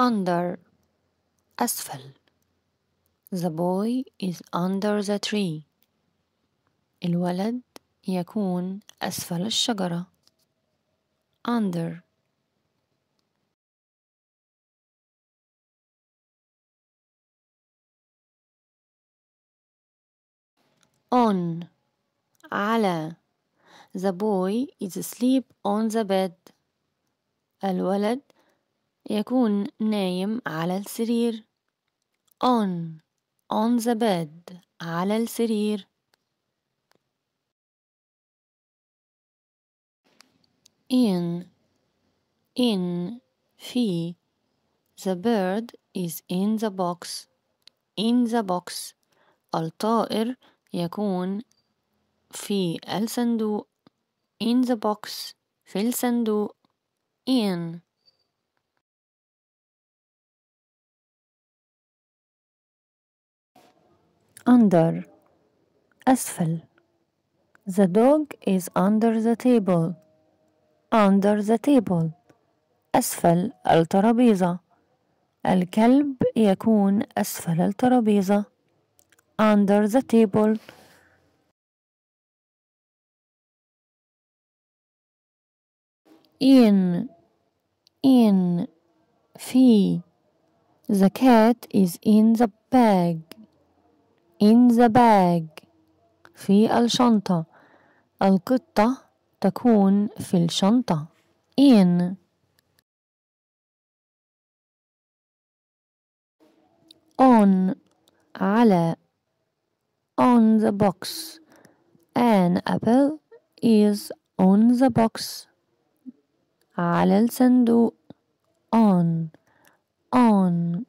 under أسفل The boy is under the tree الولد يكون أسفل الشجرة under on على The boy is asleep on the bed الولد يكون نايم على السرير. On. On the bed. على السرير. In. In. في. The bird is in the box. In the box. الطائر يكون في الصندوق. In the box. في الصندوق. In. under أسفل The dog is under the table under the table أسفل الترابيزة الكلب يكون أسفل الترابيزة under the table in in في the cat is in the bag In the bag في الشنطة القطة تكون في الشنطة in on على on the box an apple is on the box على الصندوق on on